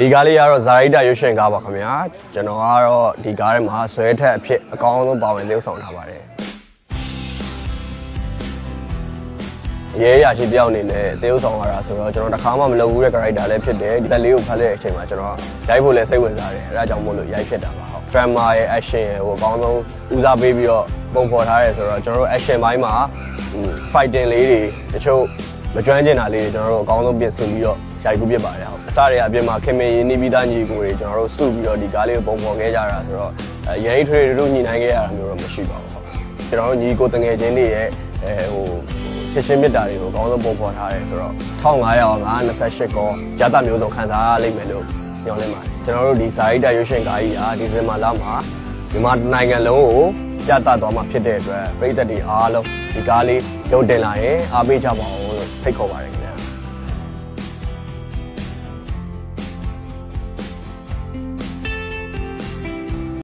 ဒီကားလေးကတော့ဇာရိတာရွှေရှင်ကားပါခင်ဗျာကျွန်တော်ကတော့ဒီကားထဲမှာဆွဲထက်အဖြစ်အကောင်းဆုံးပါဝင်သရုပ်ဆောင်ထားပါတယ်ရဲရရှိတယောက်အနေနဲ့သရုပ်ဆောင်ရတာဆိုတော့ကျွန်တော်တစ်ခါမှမလုပ်ဘူးတဲ့ character လည်းဖြစ်တယ်ဒီဇက်လေးကိုဖတ်တဲ့အချိန်မှာကျွန်တော်ရိုက်ဖို့လည်းစိတ်ဝင်စားတယ်အဲဒါကြောင့်မို့လို့ရိုက်ဖြစ်တာပါဟုတ် drama ရဲ့ action ရဲ့ဟိုအကောင်းဆုံးဦးစားပေးပြီးတော့ပုံဖော်ထားတယ်ဆိုတော့ကျွန်တော်တို့ action ဘိုင်းမှာ fighting လေးတွေတချို့မကျွမ်းကျင်တာလေးတွေကျွန်တော်တို့အကောင်းဆုံးပြင်ဆင်ပြီးတော့ ရိုက်ကူးဖြစ်ပါတယ်ဟုတ်အစတွေအပြင်မှာခင်မင်ရင်းနှီးပြီးသားညီကိုတွေကျွန်တော်တို့စုပြီးတော့ဒီကားလေးကိုပုံဖော်ခဲ့ကြတာဆိုတော့အဲရင်းထွေးတို့ညီနိုင်ခဲ့ရတာမျိုးတော့မရှိပါဘူးဟုတ်ကျွန်တော်တို့ညီကိုတငယ်ချင်းတွေရဲ့အဲဟိုချစ်ချင်းမြတ်တာတွေကိုအကောင်းဆုံးပုံဖော်ထားတယ်ဆိုတော့1500ရော928ကောရတမျိုးစုံခံစားရလိမ့်မယ်လို့ညွှန်လင်းပါတယ်ကျွန်တော်တို့ဒီဇာတ်တိုက်ရွှေရှင်ကားကြီးဟာဒီဇင်ဘာလမှာမြန်မာနိုင်ငံလုံးကိုပြသသွားမှာဖြစ်တဲ့အတွက်ပြည်သက်တွေအားလုံးဒီကားလေးရုံတင်လာရင်အားပေးကြပါဦးလို့ဖိတ်ခေါ်ပါတယ်